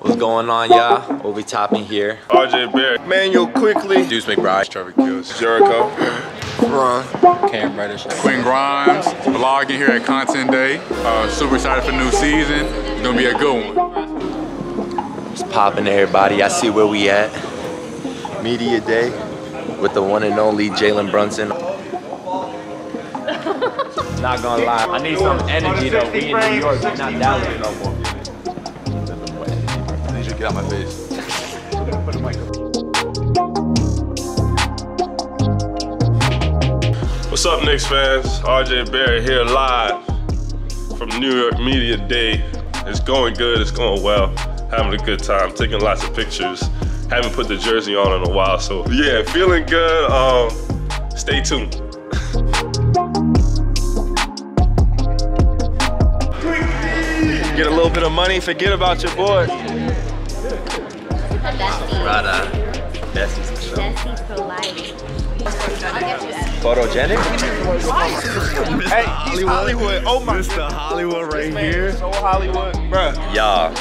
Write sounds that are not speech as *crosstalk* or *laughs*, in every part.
What's going on, y'all? Obi Toppin here. RJ Barrett. Manuel Quickley. Deuce McBride. Trevor Keels. Jericho. Ron. Cam Reddish. Quinn Grimes, vlogging here at Content Day. Uh, super excited for the new season. It's gonna be a good one. What's popping, everybody? I see where we at. Media Day with the one and only Jalen Brunson. *laughs* Not gonna lie, I need some energy though. We in New York, we not Dallas no more. I you get out my face. What's up, Knicks fans? RJ Barrett here live from New York Media Day. It's going good, it's going well. Having a good time, taking lots of pictures. Haven't put the jersey on in a while, so yeah, feeling good. Um, stay tuned. Get a little bit of money, forget about your boy. Rada. Bessie's for sure. Jesse's for life. I'll get you that. Photogenic? Hey, he's Hollywood. Oh my Mr. Hollywood right man, here. So Hollywood, bruh. Y'all.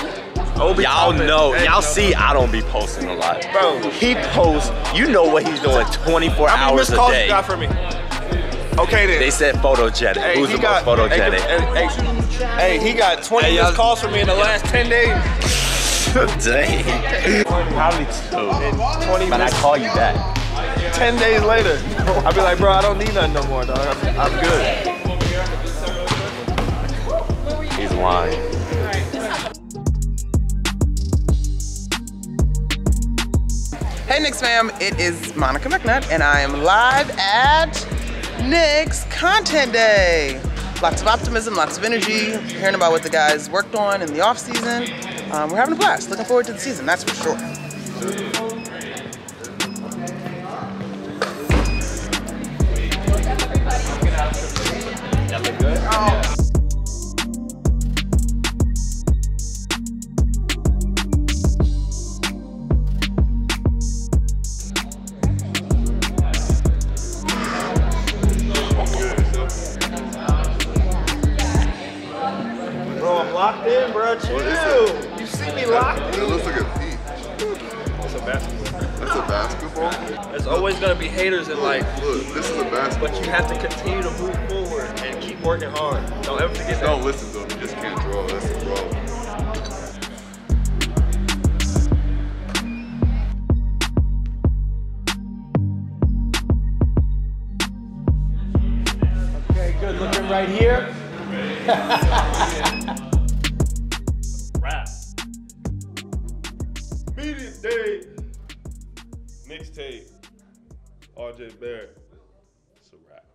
Y'all know, y'all see I don't be posting a lot. Bro. He posts, you know what he's doing 24 How many hours missed a calls you day. got for me? Okay then. They said photogenic. Hey, Who's the got, most photogenic? Hey, hey, hey, he got 20 Hey, missed calls from me in the last 10 days. Dang. Probably two. 20 But I call you back. 10 days later. I'll be like, bro, I don't need nothing no more, dog. I'm, I'm good. He's lying. Hey Knicks fam, it is Monica McNutt and I am live at Knicks Content Day. Lots of optimism, lots of energy, hearing about what the guys worked on in the off season. Um, we're having a blast. Looking forward to the season, that's for sure. Locked in, bro. Chill. You see me locked It looks like a peach. It's a basketball. That's a basketball. There's always gonna be haters in life, Look, this is a basketball. but you have to continue to move forward and keep working hard. Don't ever forget that. Don't listen to him. You just can't draw. That's the problem. Okay, good looking right here. *laughs* wrap. Beat it, Dave. Mixtape. RJ Barrett. It's a rap.